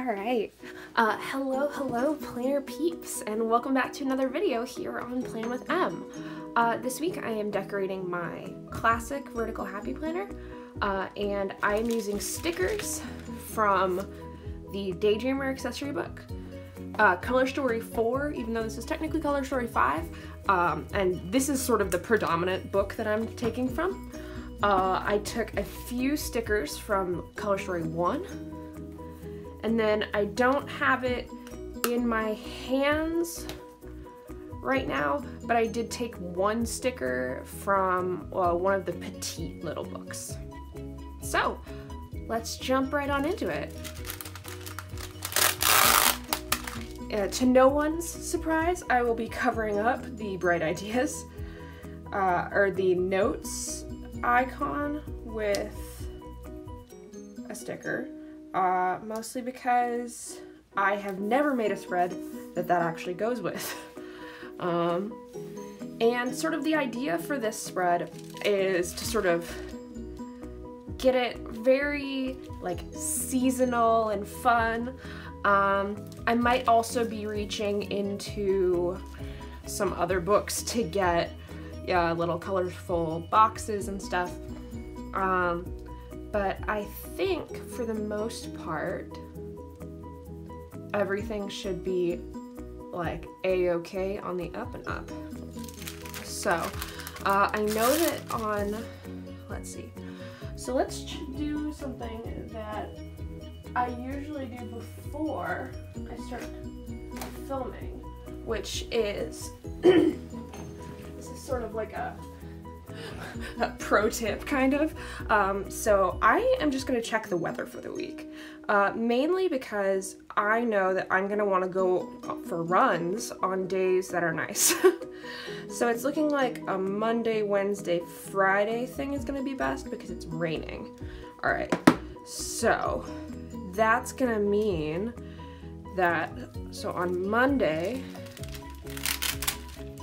Alright, uh, hello, hello planner peeps, and welcome back to another video here on Plan with Emm. Uh, this week I am decorating my classic vertical happy planner, uh, and I am using stickers from the Daydreamer accessory book, uh, Color Story 4, even though this is technically Color Story 5, um, and this is sort of the predominant book that I'm taking from. Uh, I took a few stickers from Color Story 1, and then I don't have it in my hands right now, but I did take one sticker from well, one of the petite little books. So let's jump right on into it. Uh, to no one's surprise, I will be covering up the Bright Ideas, uh, or the notes icon with a sticker uh, mostly because I have never made a spread that that actually goes with. um, and sort of the idea for this spread is to sort of get it very like seasonal and fun. Um, I might also be reaching into some other books to get yeah, little colorful boxes and stuff. Um, but I think for the most part, everything should be like a-okay on the up and up. So uh, I know that on, let's see, so let's do something that I usually do before I start filming, which is, this is sort of like a a pro tip kind of. Um, so I am just gonna check the weather for the week. Uh, mainly because I know that I'm gonna wanna go for runs on days that are nice. so it's looking like a Monday, Wednesday, Friday thing is gonna be best because it's raining. All right, so that's gonna mean that, so on Monday,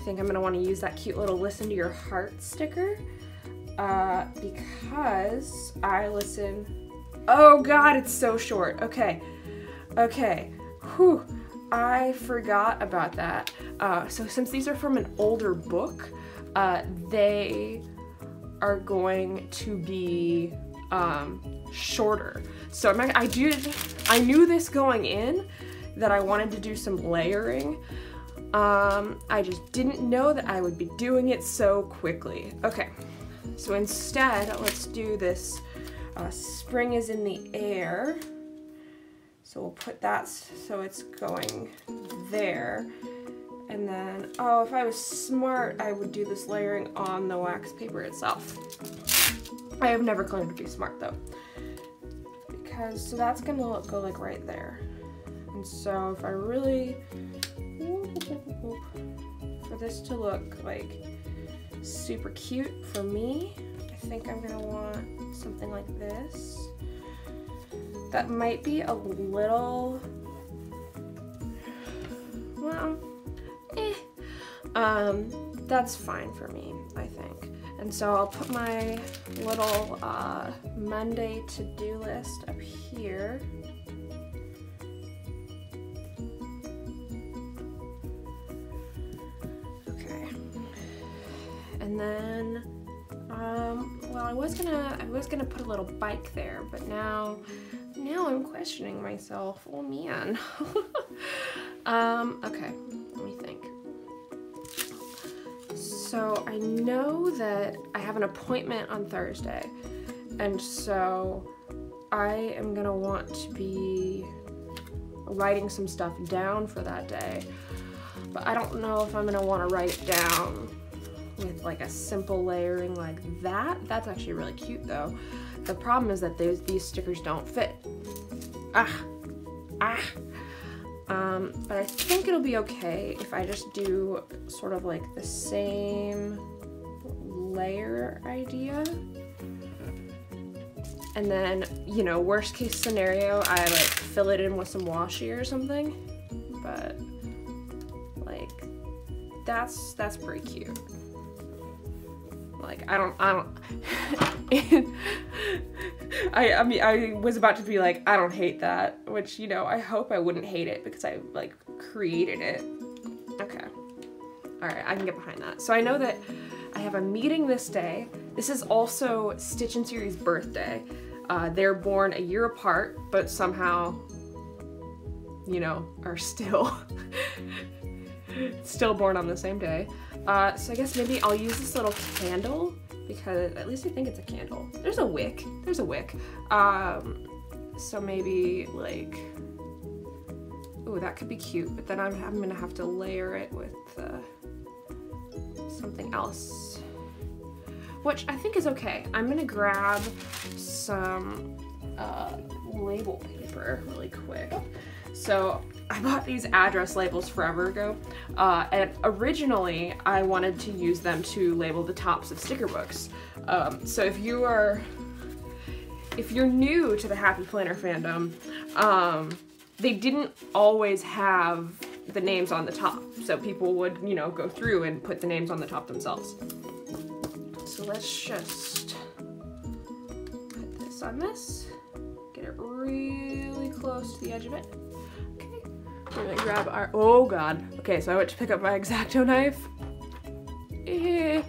think I'm gonna wanna use that cute little listen to your heart sticker uh, because I listen, oh God, it's so short. Okay, okay, whew, I forgot about that. Uh, so since these are from an older book, uh, they are going to be um, shorter. So I'm, I do, I knew this going in that I wanted to do some layering. Um, I just didn't know that I would be doing it so quickly. Okay, so instead, let's do this. Uh, spring is in the air. So we'll put that so it's going there. And then, oh, if I was smart, I would do this layering on the wax paper itself. I have never claimed to be smart though. Because, so that's gonna look, go like right there. And so if I really for this to look like super cute for me, I think I'm gonna want something like this. That might be a little, well, eh. Um, that's fine for me, I think. And so I'll put my little uh, Monday to-do list up here. Was gonna, I was gonna put a little bike there, but now, now I'm questioning myself. Oh man. um, okay, let me think. So I know that I have an appointment on Thursday, and so I am gonna want to be writing some stuff down for that day. But I don't know if I'm gonna wanna write it down with like a simple layering like that. That's actually really cute though. The problem is that those, these stickers don't fit. Ah, ah. Um, but I think it'll be okay if I just do sort of like the same layer idea. And then, you know, worst case scenario, I like fill it in with some washi or something. But like, that's, that's pretty cute. I don't I don't I I mean I was about to be like I don't hate that, which you know, I hope I wouldn't hate it because I like created it. Okay. All right, I can get behind that. So I know that I have a meeting this day. This is also Stitch and Siri's birthday. Uh, they're born a year apart, but somehow, you know, are still still born on the same day. Uh, so I guess maybe I'll use this little candle because at least I think it's a candle. There's a wick. There's a wick. Um, so maybe like, oh, that could be cute. But then I'm, I'm gonna have to layer it with uh, something else, which I think is okay. I'm gonna grab some uh, label paper really quick. So I bought these address labels forever ago, uh, and originally I wanted to use them to label the tops of sticker books. Um, so if you are, if you're new to the Happy Planner fandom, um, they didn't always have the names on the top. So people would, you know, go through and put the names on the top themselves. So let's just put this on this, get it really close to the edge of it. We're gonna grab our, oh god. Okay, so I went to pick up my X-Acto knife. Eh,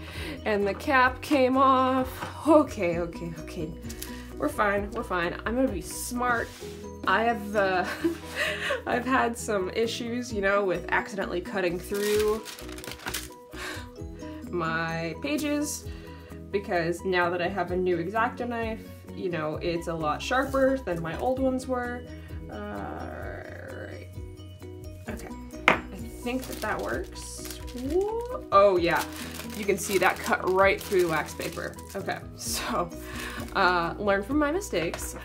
and the cap came off. Okay, okay, okay. We're fine, we're fine. I'm gonna be smart. I have, uh, I've had some issues, you know, with accidentally cutting through my pages because now that I have a new X-Acto knife, you know, it's a lot sharper than my old ones were. Uh, think that that works. Oh yeah, you can see that cut right through the wax paper. Okay, so uh, learn from my mistakes.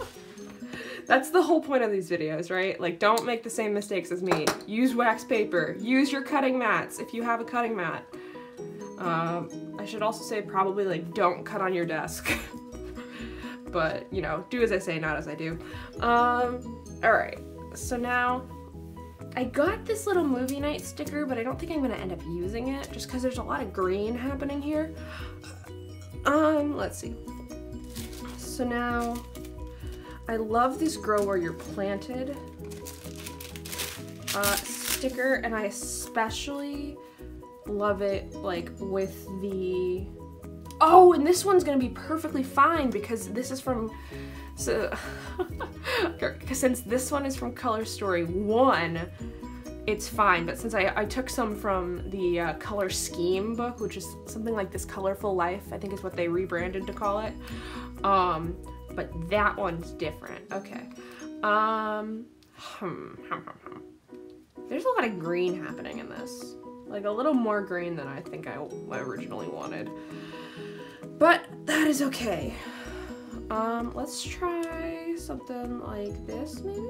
That's the whole point of these videos, right? Like, don't make the same mistakes as me. Use wax paper. Use your cutting mats if you have a cutting mat. Um, I should also say probably, like, don't cut on your desk. but, you know, do as I say, not as I do. Um, alright, so now I got this little movie night sticker, but I don't think I'm gonna end up using it just because there's a lot of green happening here. Um, let's see. So now, I love this Grow Where You're Planted uh, sticker, and I especially love it like with the Oh, and this one's gonna be perfectly fine because this is from, so, since this one is from Color Story 1, it's fine, but since I, I took some from the uh, Color Scheme book, which is something like this Colorful Life, I think is what they rebranded to call it, um, but that one's different. Okay. Um, hmm, hum, hum, hum. There's a lot of green happening in this. Like a little more green than I think I originally wanted. But that is okay. Um, let's try something like this, maybe?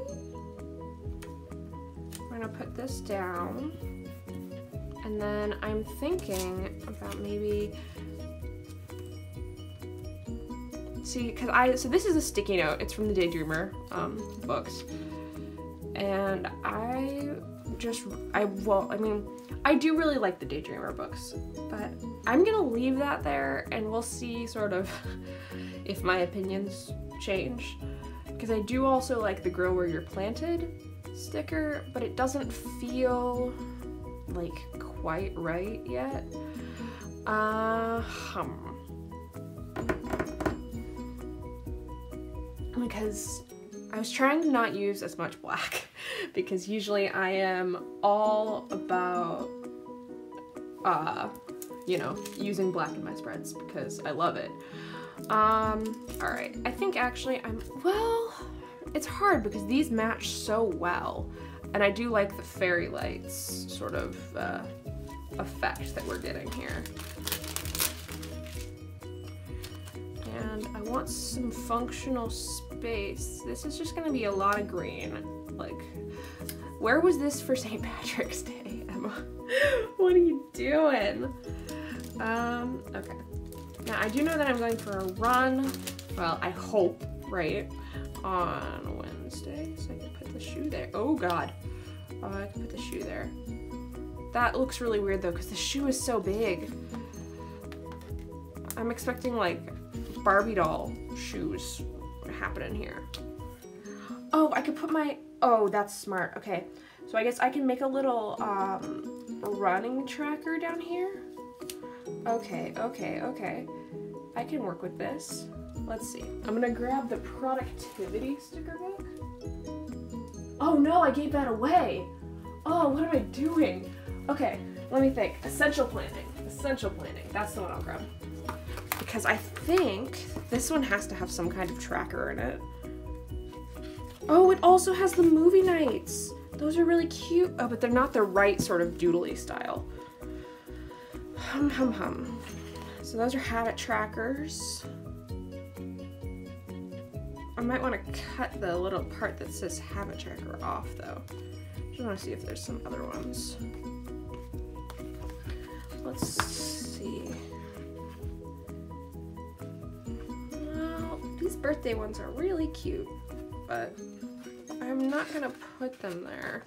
We're gonna put this down. And then I'm thinking about maybe see because I so this is a sticky note it's from the Daydreamer um, books and I just I well I mean I do really like the Daydreamer books, but I'm gonna leave that there and we'll see sort of if my opinions change. Because I do also like the Grow Where You're Planted sticker, but it doesn't feel like quite right yet. Uh, hum. Because I was trying to not use as much black because usually I am all about, uh, you know, using black in my spreads because I love it. Um, all right, I think actually I'm, well, it's hard because these match so well. And I do like the fairy lights sort of uh, effect that we're getting here. And I want some functional space. This is just gonna be a lot of green. Like, where was this for St. Patrick's Day, Emma? what are you doing? Um, okay. Now, I do know that I'm going for a run. Well, I hope, right? On Wednesday. So I can put the shoe there. Oh, God. Oh, I can put the shoe there. That looks really weird, though, because the shoe is so big. I'm expecting like Barbie doll shoes happening here. Oh, I could put my, oh, that's smart. Okay, so I guess I can make a little um, running tracker down here. Okay, okay, okay. I can work with this. Let's see. I'm gonna grab the productivity sticker book. Oh no, I gave that away. Oh, what am I doing? Okay, let me think. Essential planning. Essential planning. That's the one I'll grab. Because I think this one has to have some kind of tracker in it. Oh, it also has the movie nights. Those are really cute. Oh, but they're not the right sort of doodly style. Hum, hum, hum. So those are habit trackers. I might want to cut the little part that says habit tracker off though. Just want to see if there's some other ones. Let's see. Well, these birthday ones are really cute, but I'm not gonna put them there.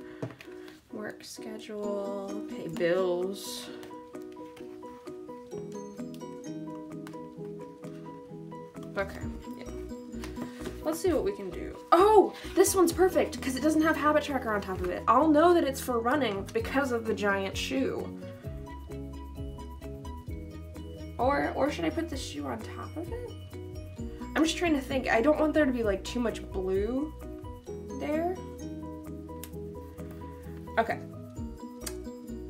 Work schedule, pay bills. Okay, yeah. Let's see what we can do. Oh, this one's perfect because it doesn't have habit tracker on top of it. I'll know that it's for running because of the giant shoe. Or, or should I put the shoe on top of it? I'm just trying to think. I don't want there to be like too much blue there. Okay.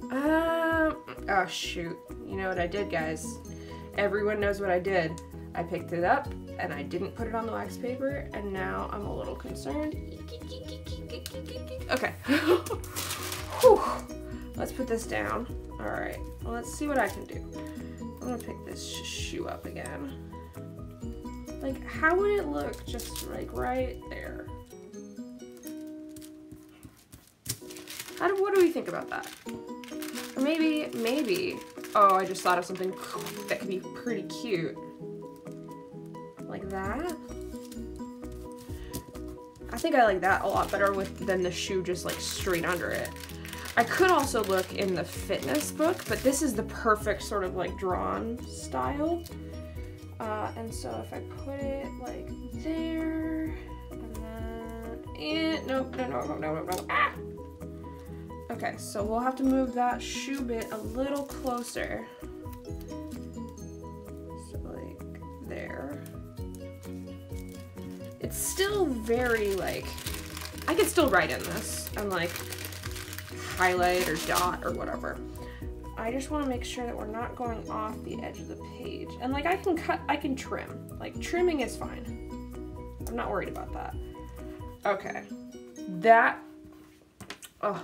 Um, oh shoot. You know what I did, guys? Everyone knows what I did. I picked it up and I didn't put it on the wax paper and now I'm a little concerned. Okay. Let's put this down. All right, well, let's see what I can do. I'm gonna pick this sh shoe up again. Like, how would it look just like right there? How do, what do we think about that? Maybe, maybe, oh, I just thought of something that could be pretty cute that. I think I like that a lot better with than the shoe just like straight under it. I could also look in the fitness book, but this is the perfect sort of like drawn style. Uh, and so if I put it like there, and then, and, nope, no, no, no, no, no, no, ah! Okay, so we'll have to move that shoe bit a little closer. So like there it's still very like, I could still write in this and like highlight or dot or whatever. I just want to make sure that we're not going off the edge of the page. And like I can cut, I can trim. Like trimming is fine. I'm not worried about that. Okay. That, oh.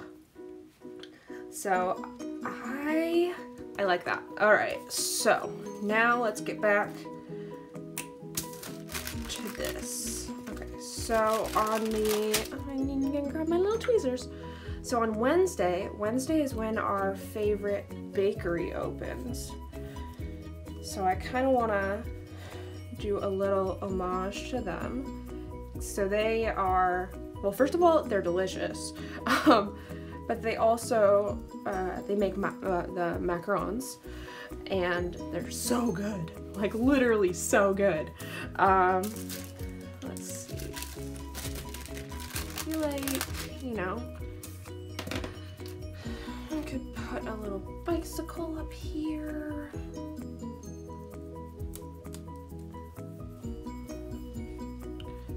So I, I like that. All right, so now let's get back to this. So on the, I need to grab my little tweezers. So on Wednesday, Wednesday is when our favorite bakery opens. So I kind of want to do a little homage to them. So they are, well, first of all, they're delicious. Um, but they also, uh, they make ma uh, the macarons and they're so good. Like literally so good. Um, I could put a little bicycle up here.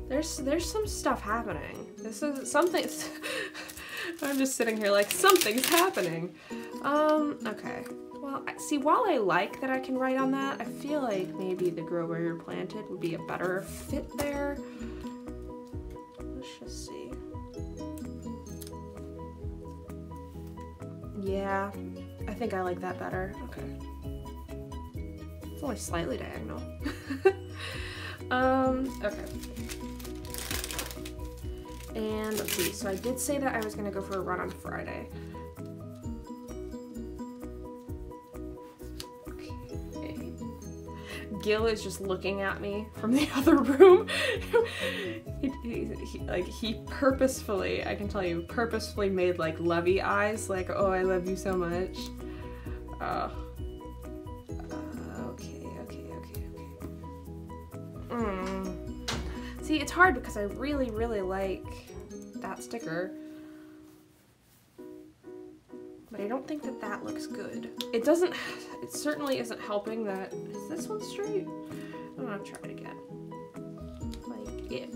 There's there's some stuff happening. This is something. I'm just sitting here like something's happening. Um. Okay. Well, see, while I like that I can write on that, I feel like maybe the grow where you're planted would be a better fit there. Yeah, I think I like that better. Okay. It's only slightly diagonal. um, okay. And let's see, so I did say that I was gonna go for a run on Friday. Gil is just looking at me from the other room. he, he, he, like he purposefully, I can tell you, purposefully made like lovey eyes, like, oh, I love you so much. Uh, uh, okay, okay, okay, Mm. See, it's hard because I really, really like that sticker. I don't think that that looks good. It doesn't, it certainly isn't helping that, is this one straight? I'm gonna try it again. Like, if,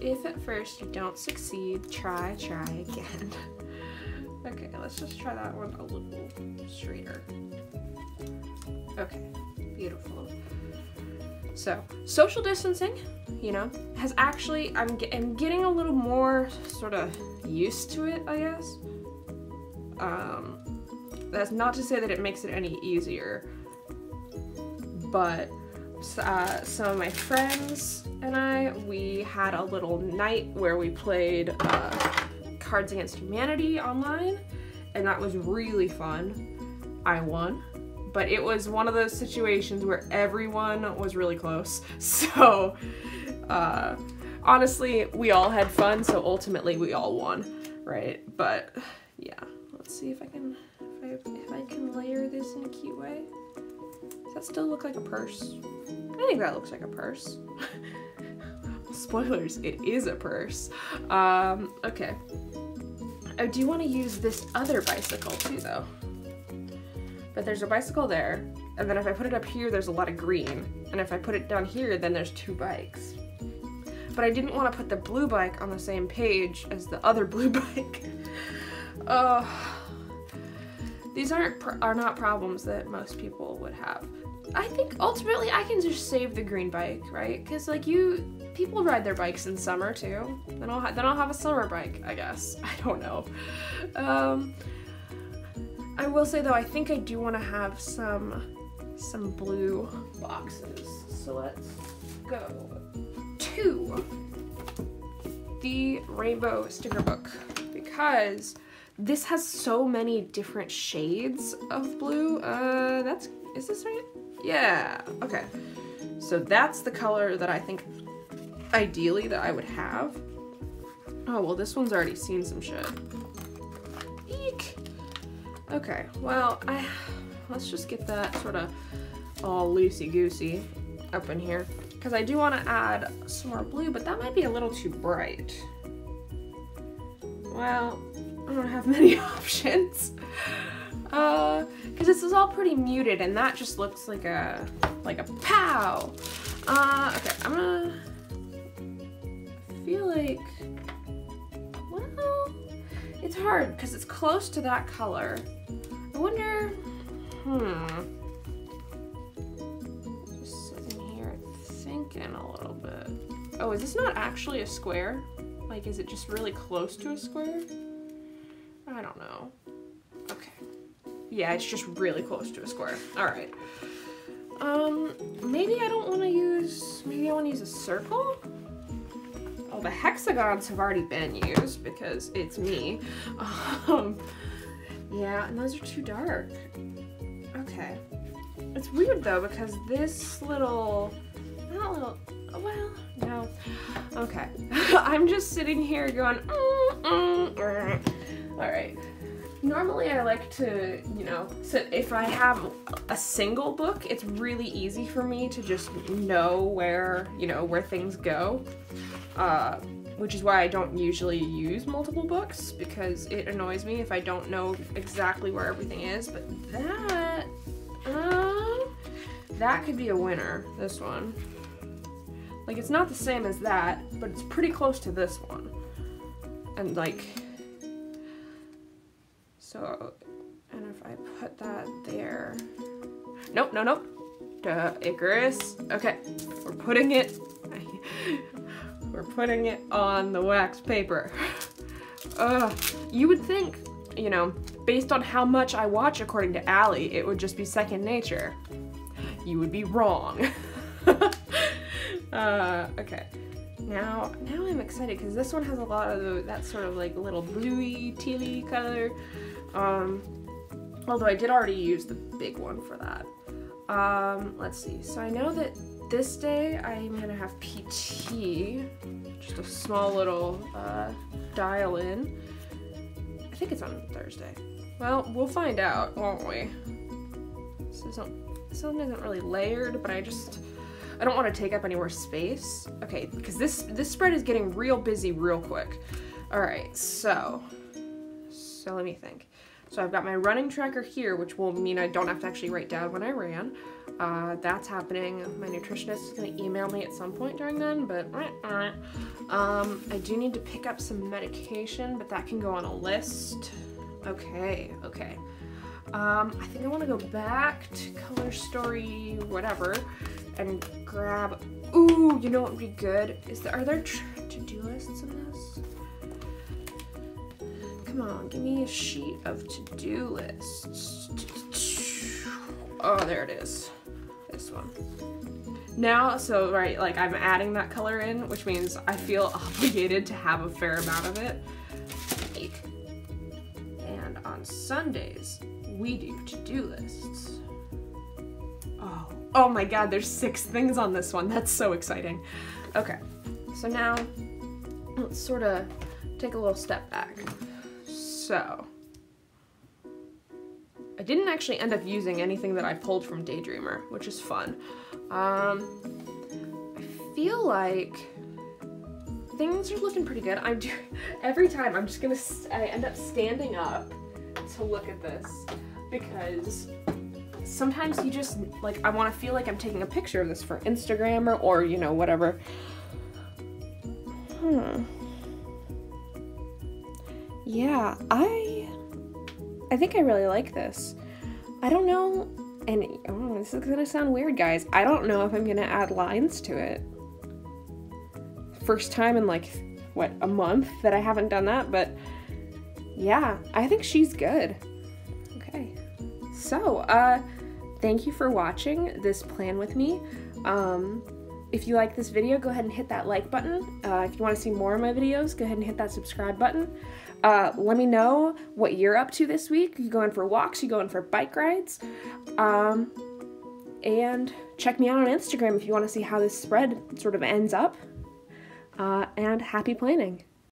if at first you don't succeed, try, try again. okay, let's just try that one a little straighter. Okay, beautiful. So, social distancing, you know, has actually, I'm, ge I'm getting a little more sort of used to it, I guess. Um, that's not to say that it makes it any easier, but uh, some of my friends and I, we had a little night where we played uh, Cards Against Humanity online, and that was really fun. I won but it was one of those situations where everyone was really close. So, uh, honestly, we all had fun, so ultimately we all won, right? But yeah, let's see if I can if I, if I can layer this in a cute way. Does that still look like a purse? I think that looks like a purse. Spoilers, it is a purse. Um, okay. I do want to use this other bicycle too, though. But there's a bicycle there, and then if I put it up here, there's a lot of green. And if I put it down here, then there's two bikes. But I didn't want to put the blue bike on the same page as the other blue bike. uh, these aren't are not problems that most people would have. I think ultimately I can just save the green bike, right? Because like you, people ride their bikes in summer too. Then I'll then I'll have a summer bike, I guess. I don't know. Um, I will say though, I think I do want to have some some blue boxes. So let's go to the rainbow sticker book because this has so many different shades of blue. Uh, that's, is this right? Yeah, okay. So that's the color that I think ideally that I would have. Oh, well this one's already seen some shit. Eek! Okay, well, I let's just get that sort of all loosey-goosey up in here. Because I do want to add some more blue, but that might be a little too bright. Well, I don't have many options. Uh, because this is all pretty muted and that just looks like a, like a pow. Uh, okay, I'm gonna feel like well, it's hard because it's close to that color. I wonder, hmm. Just sitting here thinking a little bit. Oh, is this not actually a square? Like, is it just really close to a square? I don't know. Okay. Yeah, it's just really close to a square. All right. Um, maybe I don't want to use, maybe I want to use a circle? Oh, the hexagons have already been used because it's me. Um, yeah, and those are too dark. Okay. It's weird though because this little, not little, well, no. Okay. I'm just sitting here going, mm, mm, mm. all right. Normally I like to, you know, so if I have a single book, it's really easy for me to just know where, you know, where things go uh, which is why I don't usually use multiple books because it annoys me if I don't know exactly where everything is. But that, uh, that could be a winner, this one. Like, it's not the same as that, but it's pretty close to this one. And, like, so, and if I put that there, nope, no, nope, Duh, Icarus. Okay, we're putting it, we're putting it on the wax paper. Ugh. You would think, you know, based on how much I watch according to Allie, it would just be second nature. You would be wrong. uh, okay. Now, now I'm excited because this one has a lot of that sort of like little bluey, tealy color. Um, although I did already use the big one for that. Um, let's see. So I know that this day I'm gonna have PT, just a small little uh, dial in. I think it's on Thursday. Well, we'll find out, won't we? This isn't, this one isn't really layered, but I just, I don't want to take up any more space. Okay, because this this spread is getting real busy real quick. All right, so so let me think. So I've got my running tracker here, which will mean I don't have to actually write down when I ran. Uh, that's happening. My nutritionist is going to email me at some point during then, but um, I do need to pick up some medication, but that can go on a list. Okay, okay. Um, I think I want to go back to Color Story, whatever, and grab. Ooh, you know what would be good? Is there are there to-do lists in this? Come on, give me a sheet of to-do lists. Oh, there it is. This one. Now, so right, like I'm adding that color in, which means I feel obligated to have a fair amount of it. And on Sundays, we do to-do lists. Oh, oh my god, there's six things on this one. That's so exciting. Okay, so now let's sort of take a little step back. So, I didn't actually end up using anything that I pulled from Daydreamer, which is fun. Um, I feel like things are looking pretty good. I'm doing, every time I'm just gonna, I end up standing up to look at this because sometimes you just, like, I wanna feel like I'm taking a picture of this for Instagram or, or you know, whatever. Hmm. Yeah, I I think I really like this. I don't know, and oh, this is gonna sound weird, guys. I don't know if I'm gonna add lines to it. First time in like, what, a month that I haven't done that, but yeah, I think she's good. Okay, so, uh, thank you for watching this plan with me. Um, if you like this video, go ahead and hit that like button. Uh, if you want to see more of my videos, go ahead and hit that subscribe button. Uh, let me know what you're up to this week. You going for walks? You going for bike rides? Um, and check me out on Instagram if you want to see how this spread sort of ends up. Uh, and happy planning.